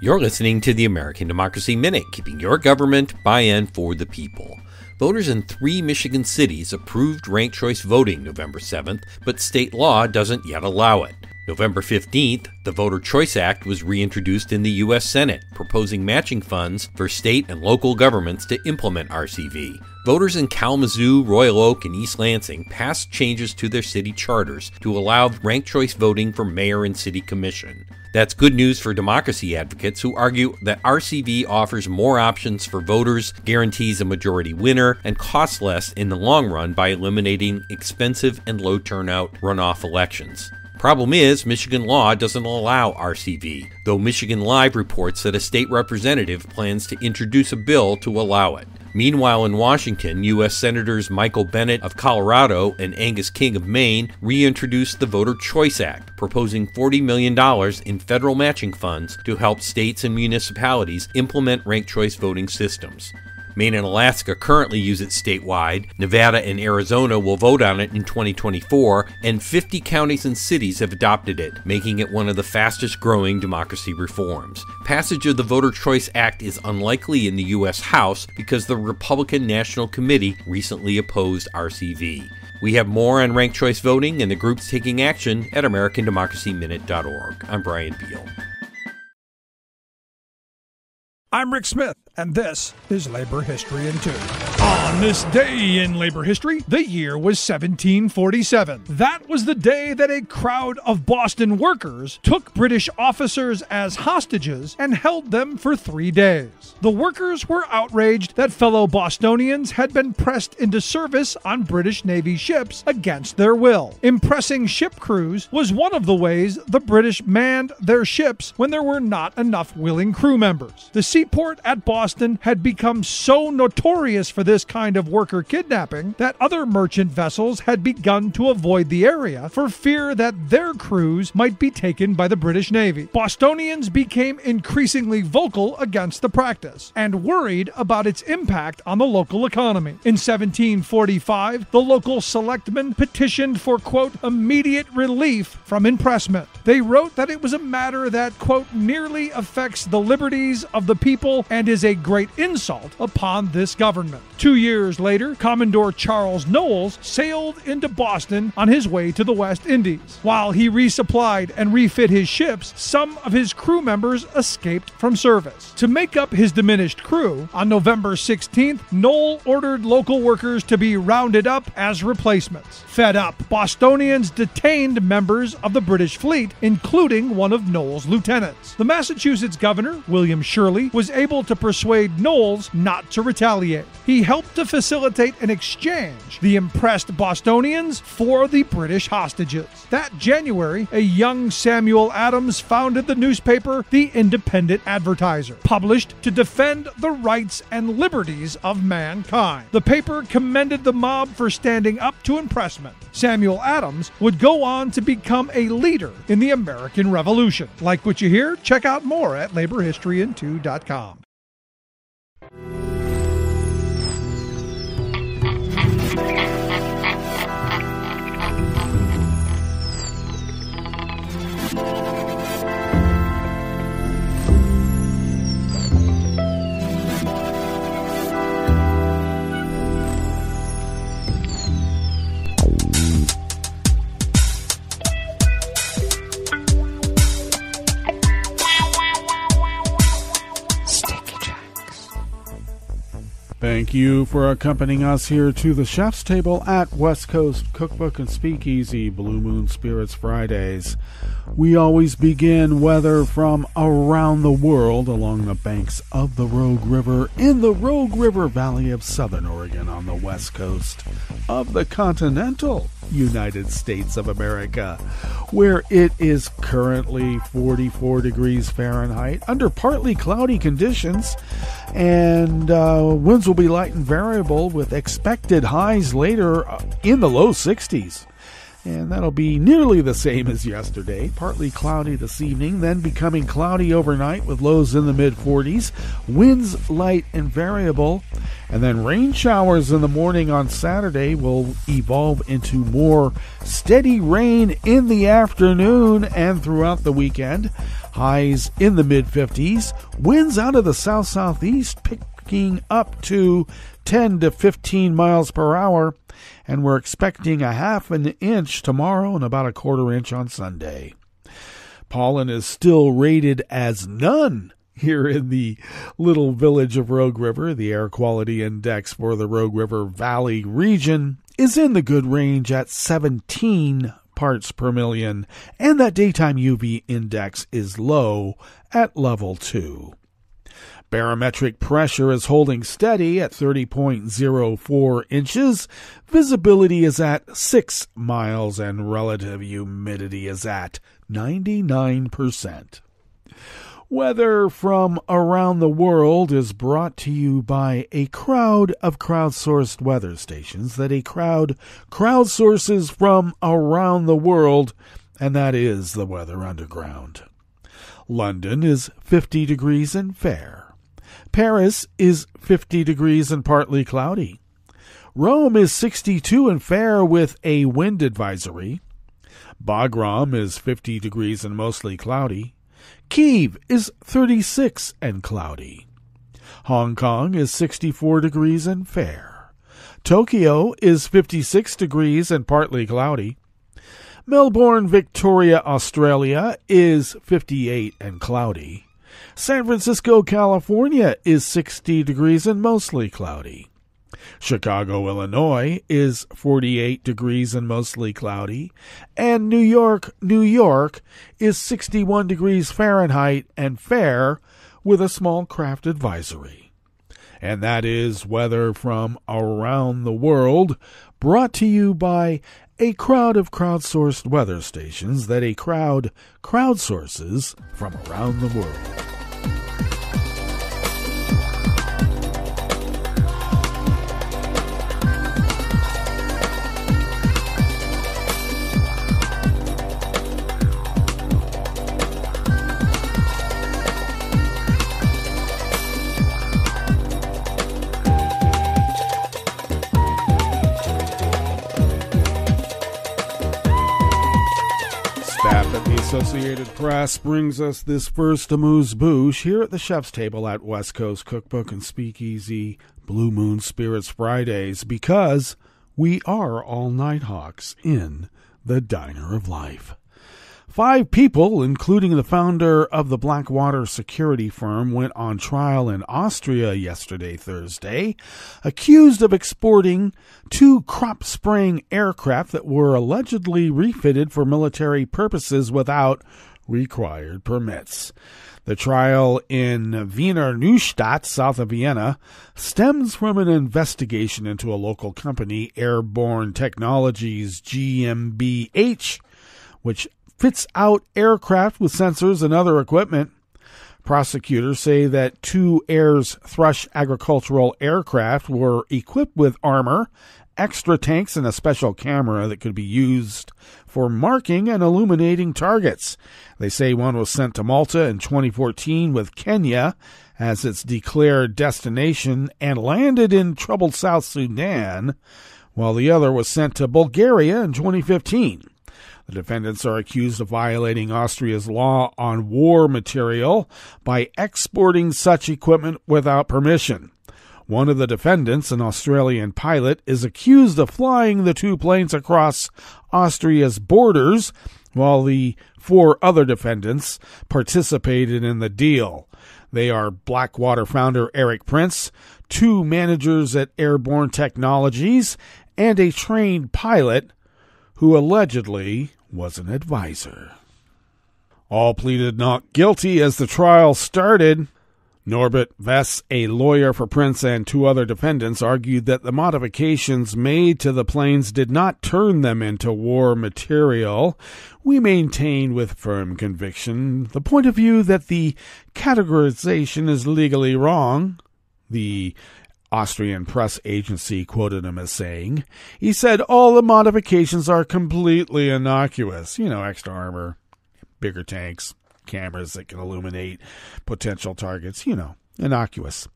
You're listening to the American Democracy Minute, keeping your government by and for the people. Voters in three Michigan cities approved ranked choice voting November 7th, but state law doesn't yet allow it. November 15th, the Voter Choice Act was reintroduced in the U.S. Senate, proposing matching funds for state and local governments to implement RCV. Voters in Kalamazoo, Royal Oak, and East Lansing passed changes to their city charters to allow ranked choice voting for mayor and city commission. That's good news for democracy advocates who argue that RCV offers more options for voters, guarantees a majority winner, and costs less in the long run by eliminating expensive and low turnout runoff elections. Problem is, Michigan law doesn't allow RCV, though Michigan Live reports that a state representative plans to introduce a bill to allow it. Meanwhile, in Washington, U.S. Senators Michael Bennet of Colorado and Angus King of Maine reintroduced the Voter Choice Act, proposing $40 million in federal matching funds to help states and municipalities implement ranked choice voting systems. Maine and Alaska currently use it statewide. Nevada and Arizona will vote on it in 2024, and 50 counties and cities have adopted it, making it one of the fastest growing democracy reforms. Passage of the Voter Choice Act is unlikely in the U.S. House because the Republican National Committee recently opposed RCV. We have more on ranked choice voting and the groups taking action at AmericanDemocracyMinute.org. I'm Brian Beal. I'm Rick Smith, and this is Labor History in Two. On this day in labor history, the year was 1747. That was the day that a crowd of Boston workers took British officers as hostages and held them for three days. The workers were outraged that fellow Bostonians had been pressed into service on British Navy ships against their will. Impressing ship crews was one of the ways the British manned their ships when there were not enough willing crew members. The seaport at Boston Boston had become so notorious for this kind of worker kidnapping that other merchant vessels had begun to avoid the area for fear that their crews might be taken by the British Navy. Bostonians became increasingly vocal against the practice and worried about its impact on the local economy. In 1745, the local selectmen petitioned for, quote, immediate relief from impressment. They wrote that it was a matter that, quote, nearly affects the liberties of the people and is a great insult upon this government. Two years later, Commodore Charles Knowles sailed into Boston on his way to the West Indies. While he resupplied and refit his ships, some of his crew members escaped from service. To make up his diminished crew, on November 16th, Knowles ordered local workers to be rounded up as replacements. Fed up, Bostonians detained members of the British fleet, including one of Knowles' lieutenants. The Massachusetts governor, William Shirley, was able to persuade Knowles not to retaliate. He helped to facilitate an exchange the impressed Bostonians for the British hostages. That January, a young Samuel Adams founded the newspaper The Independent Advertiser, published to defend the rights and liberties of mankind. The paper commended the mob for standing up to impressment. Samuel Adams would go on to become a leader in the American Revolution. Like what you hear? Check out more at laborhistoryin2.com. Thank you. Thank you for accompanying us here to the chef's table at West Coast Cookbook and Speakeasy Blue Moon Spirits Fridays. We always begin weather from around the world along the banks of the Rogue River in the Rogue River Valley of Southern Oregon on the west coast of the continental United States of America, where it is currently 44 degrees Fahrenheit under partly cloudy conditions, and uh, winds will be light and variable with expected highs later uh, in the low 60s and that'll be nearly the same as yesterday. Partly cloudy this evening, then becoming cloudy overnight with lows in the mid 40s, winds light and variable, and then rain showers in the morning on Saturday will evolve into more steady rain in the afternoon and throughout the weekend. Highs in the mid 50s, winds out of the south southeast picking up to 10 to 15 miles per hour and we're expecting a half an inch tomorrow and about a quarter inch on Sunday. Pollen is still rated as none here in the little village of Rogue River. The air quality index for the Rogue River Valley region is in the good range at 17 parts per million, and that daytime UV index is low at level 2. Barometric pressure is holding steady at 30.04 inches. Visibility is at 6 miles and relative humidity is at 99%. Weather from around the world is brought to you by a crowd of crowdsourced weather stations that a crowd crowdsources from around the world, and that is the Weather Underground. London is 50 degrees and fair. Paris is 50 degrees and partly cloudy. Rome is 62 and fair with a wind advisory. Bagram is 50 degrees and mostly cloudy. Kiev is 36 and cloudy. Hong Kong is 64 degrees and fair. Tokyo is 56 degrees and partly cloudy. Melbourne, Victoria, Australia is 58 and cloudy. San Francisco, California is 60 degrees and mostly cloudy. Chicago, Illinois is 48 degrees and mostly cloudy. And New York, New York is 61 degrees Fahrenheit and fair with a small craft advisory. And that is weather from around the world brought to you by a crowd of crowdsourced weather stations that a crowd crowdsources from around the world. Associated Press brings us this first amuse bouche here at the chef's table at West Coast Cookbook and Speakeasy Blue Moon Spirits Fridays because we are all Nighthawks in the Diner of Life. Five people, including the founder of the Blackwater security firm, went on trial in Austria yesterday, Thursday, accused of exporting two crop spraying aircraft that were allegedly refitted for military purposes without required permits. The trial in Wiener Neustadt, south of Vienna, stems from an investigation into a local company, Airborne Technologies GmbH, which fits out aircraft with sensors and other equipment. Prosecutors say that two Ayres Thrush agricultural aircraft were equipped with armor, extra tanks, and a special camera that could be used for marking and illuminating targets. They say one was sent to Malta in 2014 with Kenya as its declared destination and landed in troubled South Sudan, while the other was sent to Bulgaria in 2015. The defendants are accused of violating Austria's law on war material by exporting such equipment without permission. One of the defendants, an Australian pilot, is accused of flying the two planes across Austria's borders, while the four other defendants participated in the deal. They are Blackwater founder Erik Prince, two managers at Airborne Technologies, and a trained pilot who allegedly was an advisor. All pleaded not guilty as the trial started. Norbert Wess, a lawyer for Prince and two other defendants, argued that the modifications made to the planes did not turn them into war material. We maintain with firm conviction the point of view that the categorization is legally wrong. The Austrian press agency quoted him as saying. He said all the modifications are completely innocuous. You know, extra armor, bigger tanks, cameras that can illuminate potential targets, you know, innocuous.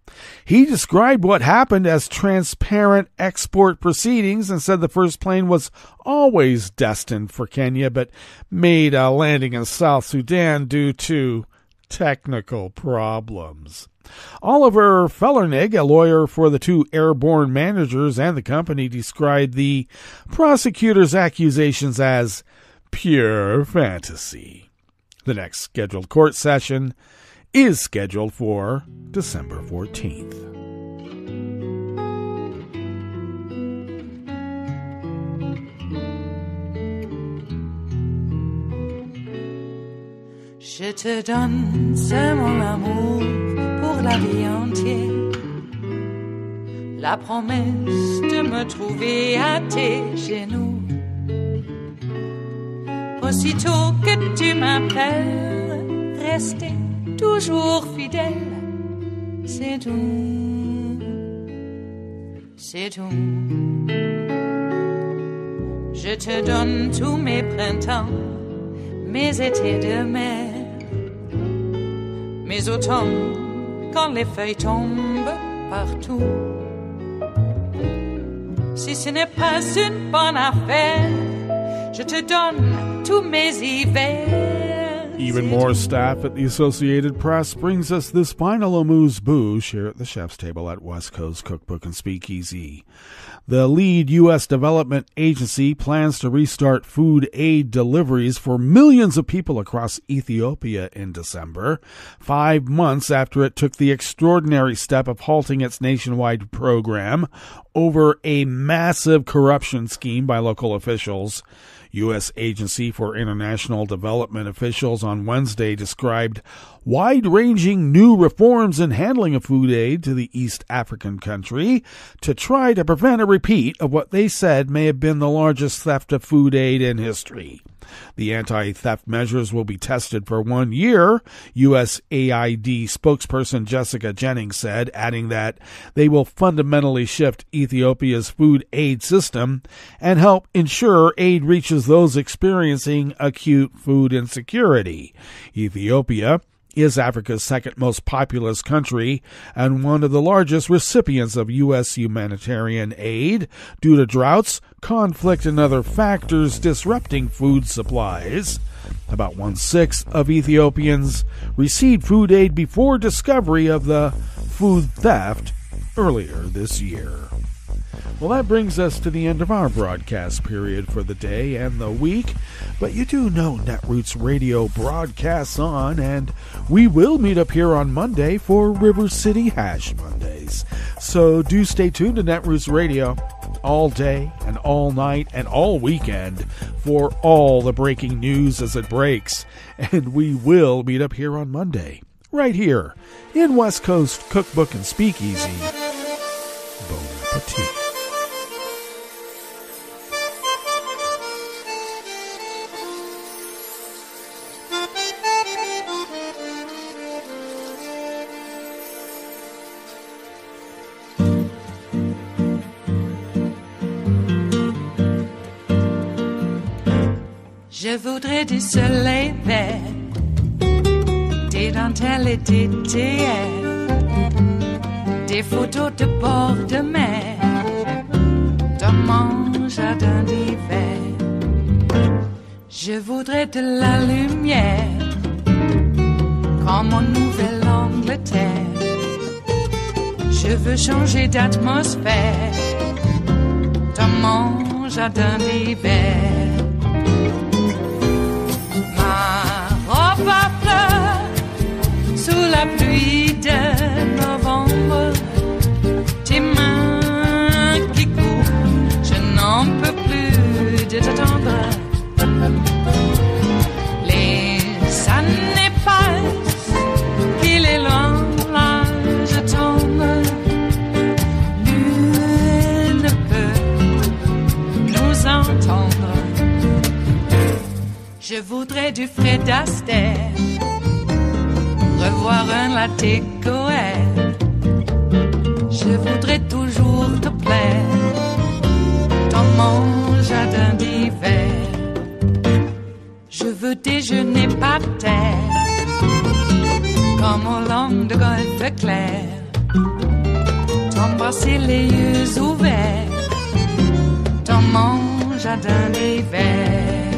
He described what happened as transparent export proceedings and said the first plane was always destined for Kenya but made a landing in South Sudan due to technical problems. Oliver Fellernig, a lawyer for the two airborne managers and the company, described the prosecutor's accusations as pure fantasy. The next scheduled court session is scheduled for December 14th. Je te donne c'est mon amour pour la vie entière. La promesse de me trouver à tes genoux. Aussitôt que tu m'appelles, rester toujours fidèle. C'est tout. C'est tout. Je te donne tous mes printemps, mes étés de mer automnes, quand les feuilles tombent partout. Si ce n'est pas une bonne affaire, je te donne tous mes hivers. Even more staff at the Associated Press brings us this final amuse bouche here at the chef's table at West Coast Cookbook and Speakeasy. The lead U.S. development agency plans to restart food aid deliveries for millions of people across Ethiopia in December, five months after it took the extraordinary step of halting its nationwide program over a massive corruption scheme by local officials. U.S. Agency for International Development officials on Wednesday described wide ranging new reforms in handling of food aid to the East African country to try to prevent a repeat of what they said may have been the largest theft of food aid in history. The anti theft measures will be tested for one year, USAID spokesperson Jessica Jennings said, adding that they will fundamentally shift Ethiopia's food aid system and help ensure aid reaches those experiencing acute food insecurity. Ethiopia is Africa's second most populous country and one of the largest recipients of U.S. humanitarian aid due to droughts, conflict, and other factors disrupting food supplies. About one sixth of Ethiopians received food aid before discovery of the food theft earlier this year. Well, that brings us to the end of our broadcast period for the day and the week. But you do know Netroots Radio broadcasts on, and we will meet up here on Monday for River City Hash Mondays. So do stay tuned to Netroots Radio all day and all night and all weekend for all the breaking news as it breaks. And we will meet up here on Monday, right here in West Coast Cookbook and Speakeasy. Bon appetit. Du soleil vert, des dentelles et des théâtres, des photos de bord de mer, dans mon jardin d'hiver. Je voudrais de la lumière, comme en Nouvelle-Angleterre. Je veux changer d'atmosphère dans mon jardin d'hiver. Sous la pluie de novembre. Tes mains qui courent, je n'en peux plus de t'attendre. Les années passent, qu'il est loin, là je tombe. Nul ne peut nous entendre. Je voudrais du Fred Astaire, Je voudrais toujours te plaire dans mon jardin d'hiver. Je veux déjeuner par terre, comme au long de golfe clair. T'embrasser les yeux ouverts dans mon jardin d'hiver.